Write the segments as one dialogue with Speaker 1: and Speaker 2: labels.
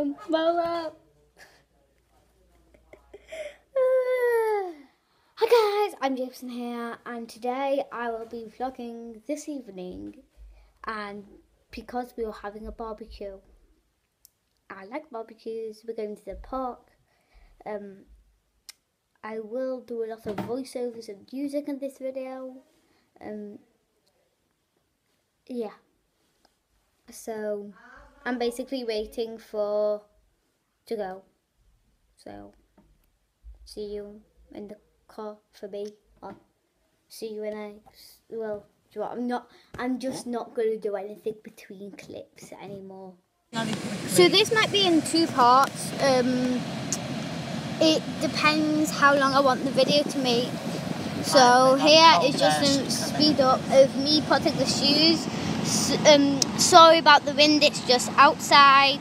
Speaker 1: Mama. Hi guys, I'm Jason here, and today I will be vlogging this evening. And because we were having a barbecue, I like barbecues. We're going to the park. Um, I will do a lot of voiceovers and music in this video. Um, yeah. So I'm basically waiting for to go. So see you in the car for me. I'll see you when I well. do you know what, I'm not. I'm just not going to do anything between clips anymore. So this might be in two parts. Um, it depends how long I want the video to make. So here is just a speed up of me putting the shoes. Um, sorry about the wind, it's just outside.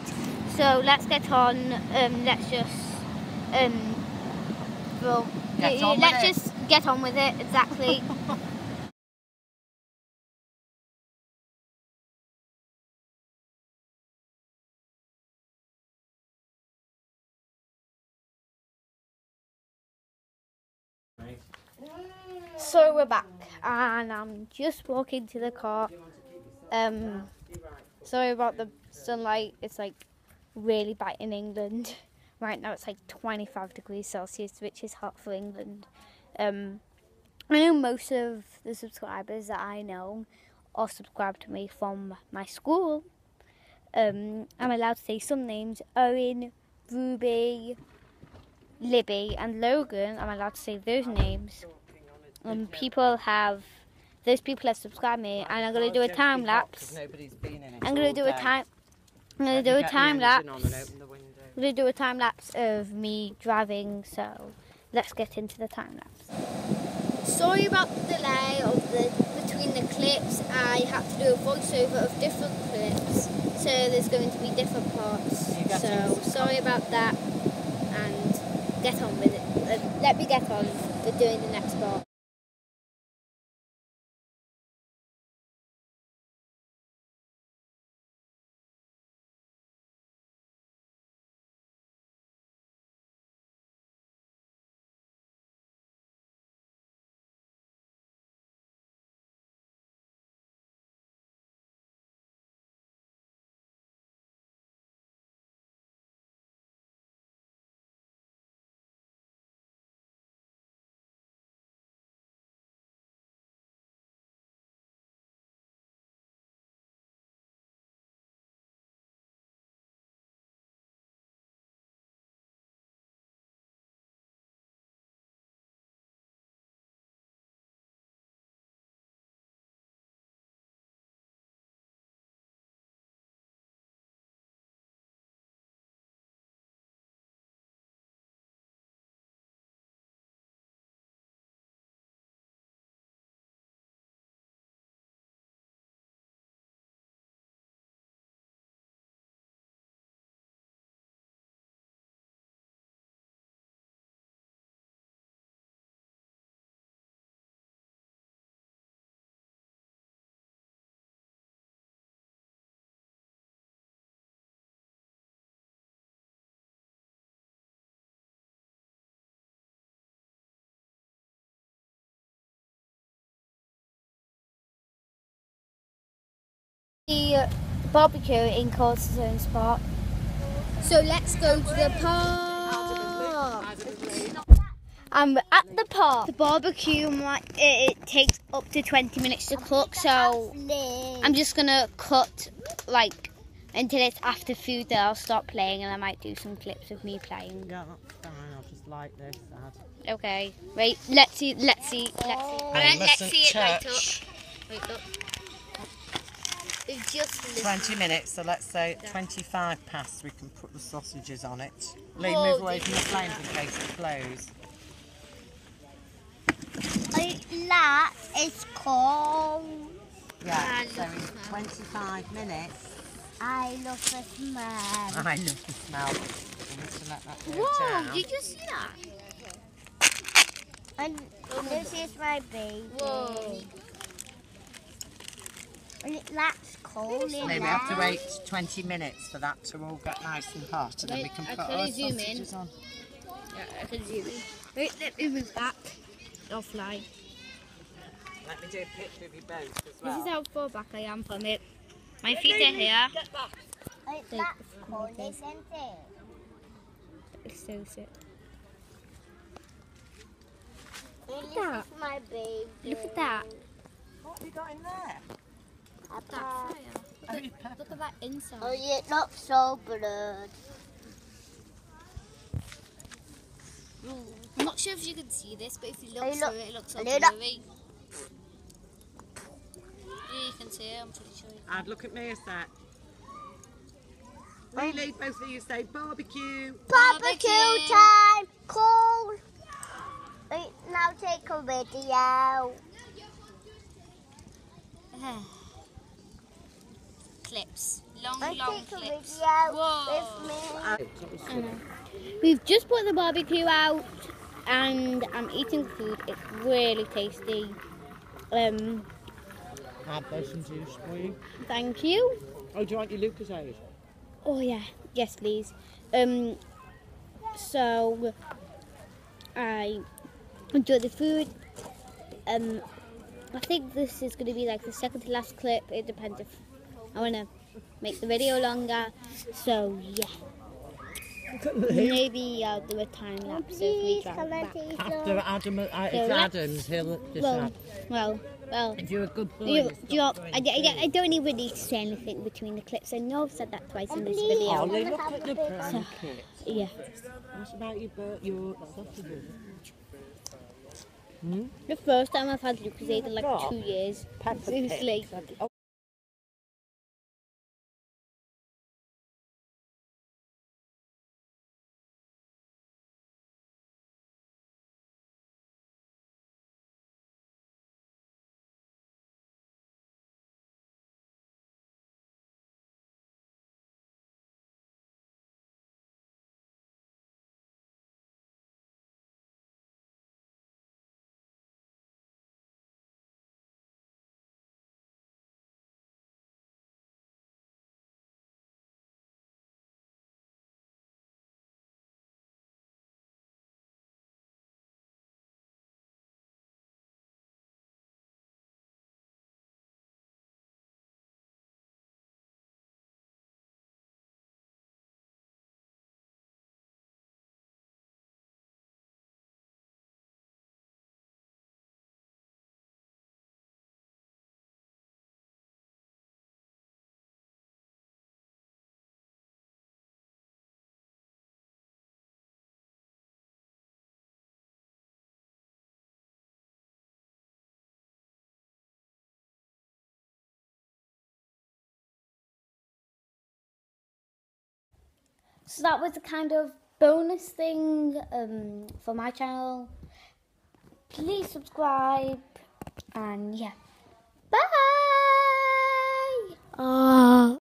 Speaker 1: So let's get on. Um, let's just um, well, let's
Speaker 2: it.
Speaker 1: just get on with it. Exactly. So we're back, and I'm just walking to the car. Um, sorry about the sunlight. It's like really bright in England. Right now it's like 25 degrees Celsius, which is hot for England. Um, I know most of the subscribers that I know are subscribed to me from my school. Um, I'm allowed to say some names: Owen, Ruby, Libby, and Logan. I'm allowed to say those names. Um, people have those people have subscribed me, and I'm gonna do a time lapse.
Speaker 2: Nobody's been in it
Speaker 1: I'm gonna do a time. I'm gonna do a time lapse.
Speaker 2: on and open the window.
Speaker 1: I'm gonna do a time lapse of me driving. So let's get into the time lapse. Sorry about the delay of the between the clips. I had to do a voiceover of different clips, so there's going to be different parts. So sorry about that, and get on with it. Uh, let me get on with doing the next part. The barbecue in Cornerstone Park. So let's go to the park. I'm at the park. The barbecue might it, it takes up to 20 minutes to cook, so I'm just gonna cut like until it's after food. that I'll stop playing, and I might do some clips of me playing.
Speaker 2: Yeah, that's fine. I'll just like this. Dad.
Speaker 1: Okay, wait. Let's see. Let's see. Let's see. Oh. And then let's see it light up. Wait, look. It's just
Speaker 2: 20 minutes, so let's say 25 past, we can put the sausages on it. Lee,
Speaker 1: Oh,
Speaker 2: move away from the flames in case it blows.
Speaker 3: That is cold.
Speaker 2: Yeah, so
Speaker 1: love
Speaker 2: in 25 minutes,
Speaker 3: I love the smell.
Speaker 2: I love the smell. I need to let that
Speaker 1: Whoa!
Speaker 2: down.
Speaker 1: Did you see that?
Speaker 3: And this is my baby.
Speaker 1: Whoa!
Speaker 3: And it, that's cold in
Speaker 2: Maybe we have to wait 20 minutes for that to all get nice and hot, and then we can
Speaker 1: I'll
Speaker 2: put
Speaker 1: tell
Speaker 2: our
Speaker 1: you zoom in.
Speaker 2: on.
Speaker 1: Yeah, I can zoom in. Wait, let me move back. Offline.
Speaker 2: Let me do a picture of you both as
Speaker 1: This is how far back I am from it. My feet are here.
Speaker 3: And that's cold, isn't it?
Speaker 1: It's so sick.
Speaker 3: And this
Speaker 1: that.
Speaker 3: is my baby.
Speaker 1: Look at that.
Speaker 2: What have you got in there?
Speaker 3: Papa.
Speaker 1: That fire.
Speaker 2: Oh,
Speaker 1: Look at, look at that inside.
Speaker 3: Oh, yeah, it looks so blurred.
Speaker 1: I'm not sure if you can see this, but if you look
Speaker 3: Hey, look.
Speaker 1: through it, it looks so blurry. Yeah, you can see it, I'm pretty sure. you
Speaker 2: I'd look at me a sec. Really, both of you say barbecue.
Speaker 3: Barbecue
Speaker 1: Barbecue.
Speaker 3: time! Cool! Wait, now take a video.
Speaker 1: can. Clips. Long,
Speaker 3: I
Speaker 1: long
Speaker 3: take a
Speaker 1: clips.
Speaker 3: video
Speaker 1: Whoa.
Speaker 3: with me.
Speaker 1: We've just put the barbecue out and I'm eating food. It's really tasty. Um,
Speaker 2: Have there's some juice for you.
Speaker 1: thank you.
Speaker 2: Oh, do you want your Lucozade?
Speaker 1: Oh yeah, yes please. Um, so I enjoy the food. Um, I think this is going to be like the second to last clip. It depends if I want to make the video longer. So yeah, maybe I'll do a time lapse of me
Speaker 3: Please
Speaker 1: driving back.
Speaker 2: After Adam, uh, if
Speaker 1: So let's-
Speaker 2: Adam's, he'll just
Speaker 1: Well,
Speaker 2: add.
Speaker 1: well, well.
Speaker 2: If you're a good boy,
Speaker 1: You,
Speaker 2: you'll
Speaker 1: do you,
Speaker 2: doing
Speaker 1: I, I. I don't even need to say anything between the clips. I know I've said that twice in this
Speaker 3: please-
Speaker 1: video.
Speaker 2: Ollie,
Speaker 3: I'm
Speaker 2: look at the
Speaker 3: have a big
Speaker 2: blanket.
Speaker 1: Yeah.
Speaker 2: What about your, bur- your sausages?
Speaker 1: The first time I've had Lucas Lucozade in like
Speaker 2: What?
Speaker 1: two years.
Speaker 2: Pepper
Speaker 1: Seriously.
Speaker 2: picks.
Speaker 1: So that was a kind of bonus thing um, for my channel. Please subscribe and yeah. Bye! Ah.